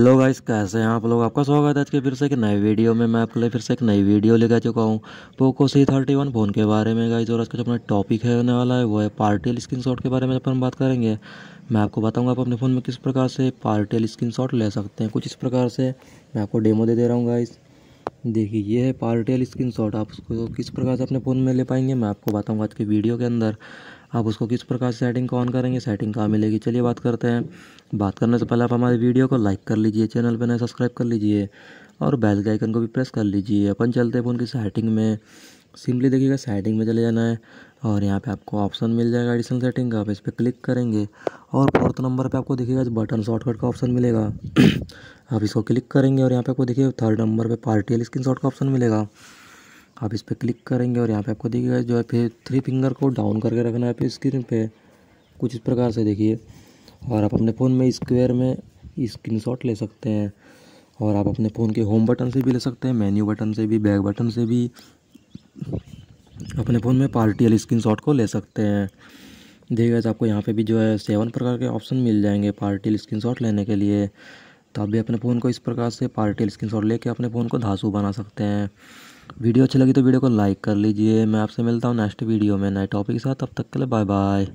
Hello guys, कैसे हैं आप लोग? आपका स्वागत है आज के फिर से एक नए वीडियो में। मैं आपके लिए फिर से एक नई वीडियो लेकर चुका हूँ Poco C thirty one phone के बारे में। गाइस, और आज का जो अपना टॉपिक है होने वाला है, वो है पार्टियल स्क्रीनशॉट के बारे में अपन बात करेंगे। मैं आपको बताऊँगा आप अपने फ़ोन में किस प्रकार से पार्टियल स्क्रीनशॉट ले सकते हैं। कुछ इस प्रकार से मैं आपको डेमो दे दे रहा हूँ, गाइस। देखिए, ये है पार्टियल स्क्रीनशॉट आप उसको किस प्रकार से अपने फ़ोन में ले पाएँगे, मैं आपको बताऊँगा आज के वीडियो के अंदर। आप उसको किस प्रकार से सेटिंग को ऑन करेंगे? सेटिंग कहाँ मिलेगी? चलिए बात करते हैं। बात करने से पहले आप हमारी वीडियो को लाइक कर लीजिए चैनल पर नए सब्सक्राइब कर लीजिए और बेल के आइकन को भी प्रेस कर लीजिए। अपन चलते हैं फ़ोन की सेटिंग में। सिंपली देखिएगा सेटिंग में चले जाना है और यहाँ पे आपको ऑप्शन मिल जाएगा एडिशनल सेटिंग का। आप इस पर क्लिक करेंगे और फोर्थ नंबर पे आपको दिखेगा बटन शॉर्टकट का ऑप्शन मिलेगा। आप इसको क्लिक करेंगे और यहाँ पे आपको देखिए थर्ड नंबर पे पार्टियल स्क्रीन का ऑप्शन मिलेगा। आप इस पर क्लिक करेंगे और यहाँ पे आपको देखिएगा जो है फिर थ्री फिंगर को डाउन करके रखना है फिर स्क्रीन पे। कुछ इस प्रकार से देखिए। और आप अपने फ़ोन में स्क्वायर में स्क्रीनशॉट ले सकते हैं। और आप अपने फ़ोन के होम बटन से भी ले सकते हैं मेन्यू बटन से भी बैक बटन से भी। अपने फ़ोन में पार्टियल स्क्रीनशॉट को ले सकते हैं। देखिएगा आपको यहाँ पे भी जो है सेवन प्रकार के ऑप्शन मिल जाएँगे पार्टियल स्क्रीनशॉट लेने के लिए। तो आप भी अपने फ़ोन को इस प्रकार से पार्टियल स्क्रीनशॉट लेके अपने फ़ोन को धांसू बना सकते हैं। वीडियो अच्छी लगी तो वीडियो को लाइक कर लीजिए। मैं आपसे मिलता हूँ नेक्स्ट वीडियो में नए टॉपिक के साथ। अब तक के लिए बाय बाय